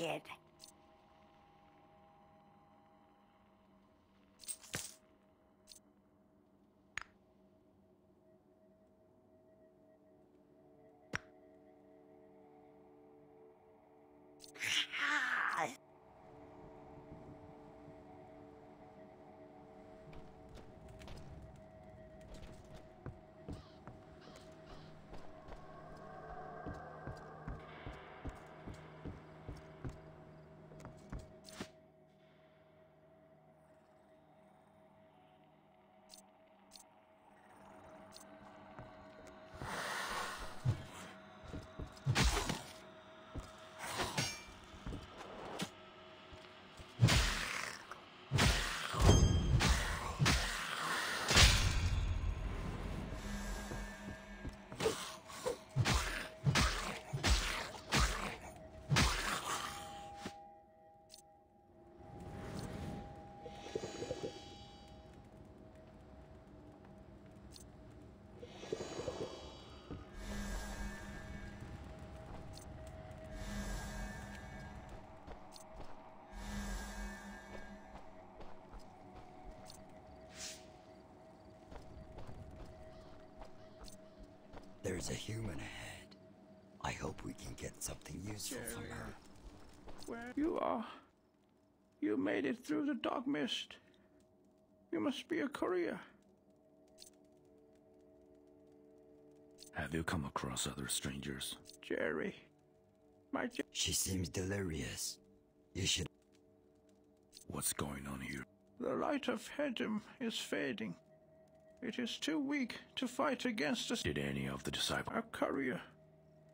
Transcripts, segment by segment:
Unexpected. There's a human ahead. I hope we can get something useful Jerry, from her. Where you are? You made it through the dark mist. You must be a courier. Have you come across other strangers? Jerry. My Jer She seems delirious. You should... What's going on here? The light of Hedem is fading. It is too weak to fight against us. Did any of the disciples... A courier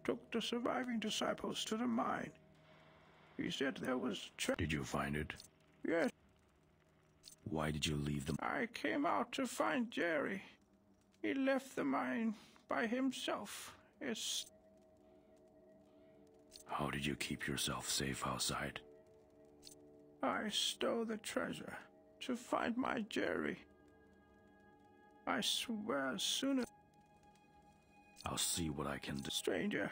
took the surviving disciples to the mine. He said there was tre- Did you find it? Yes, Why did you leave them? I came out to find Jerry. He left the mine by himself. It's How did you keep yourself safe outside? I stole the treasure. to find my Jerry. I swear, sooner. I'll see what I can do. stranger.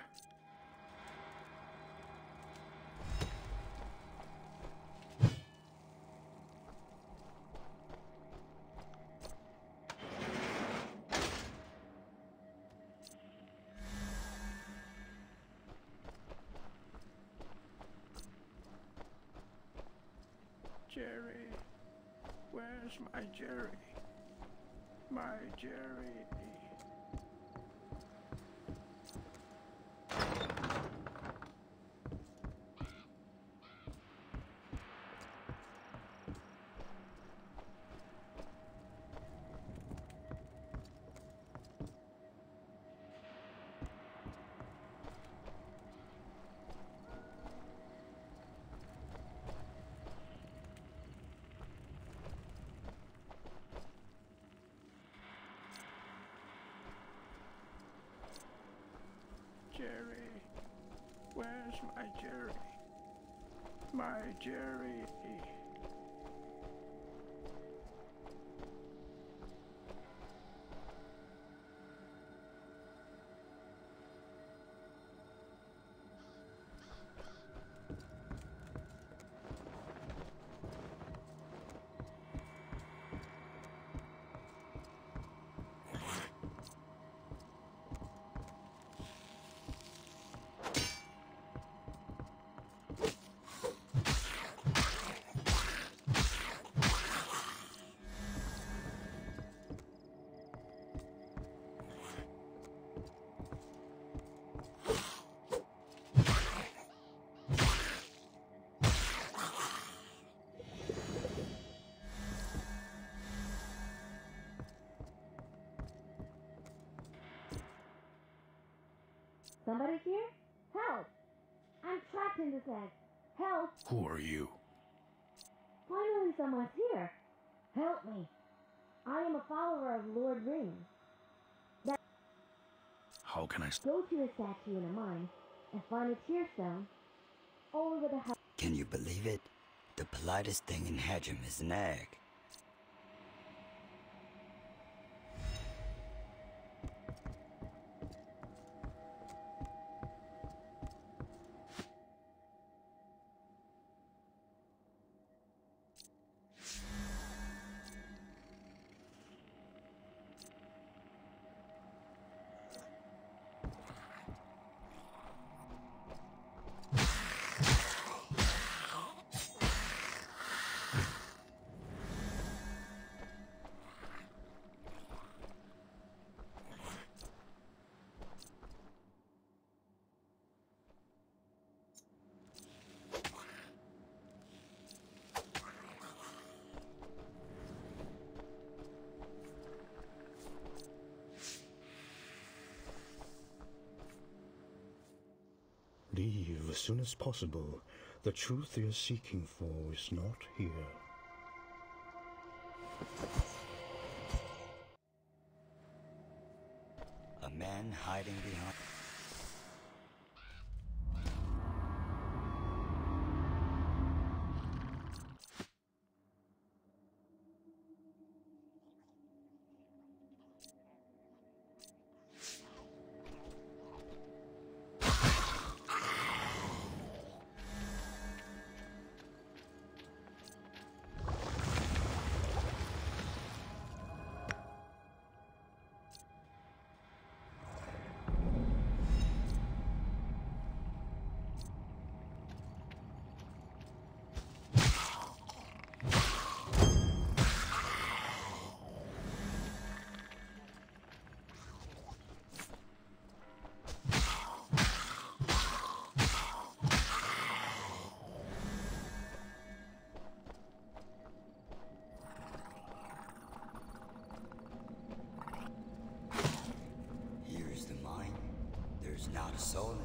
Jerry, where's my Jerry? My Jerry. Jerry, where's my Jerry? My Jerry. Somebody here? Help! I'm trapped in this egg. Help! Who are you? Finally someone's here. Help me. I am a follower of Lord Ring. How can I Go to the statue in a mine and find a tear stone all over the house. Can you believe it? The politest thing in Hedgeham is an egg. Soon as possible. The truth you're seeking for is not here. A man hiding behind. soul